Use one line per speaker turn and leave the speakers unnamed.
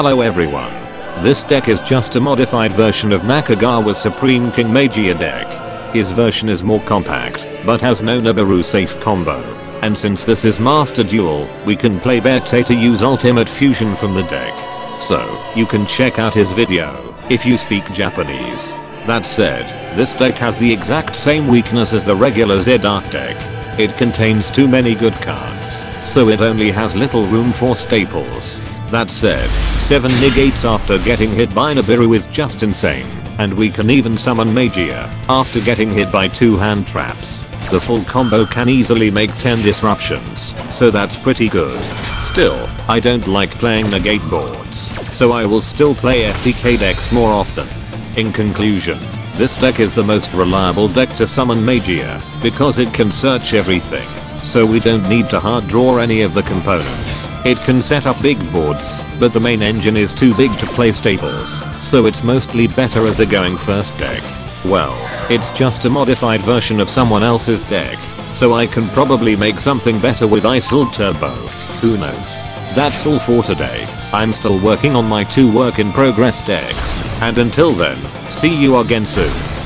Hello everyone. This deck is just a modified version of Nakagawa's Supreme King Magia deck. His version is more compact, but has no Nibiru safe combo. And since this is Master Duel, we can play Verte to use Ultimate Fusion from the deck. So, you can check out his video, if you speak Japanese. That said, this deck has the exact same weakness as the regular Z-ARC deck. It contains too many good cards, so it only has little room for staples. That said, 7 negates after getting hit by Nibiru is just insane, and we can even summon Magia after getting hit by 2 hand traps. The full combo can easily make 10 disruptions, so that's pretty good. Still, I don't like playing negate boards, so I will still play FTK decks more often. In conclusion, this deck is the most reliable deck to summon Magia, because it can search everything. So we don't need to hard draw any of the components. It can set up big boards, but the main engine is too big to play staples, so it's mostly better as a going first deck. Well, it's just a modified version of someone else's deck, so I can probably make something better with ISIL Turbo. Who knows? That's all for today. I'm still working on my two work in progress decks, and until then, see you again soon.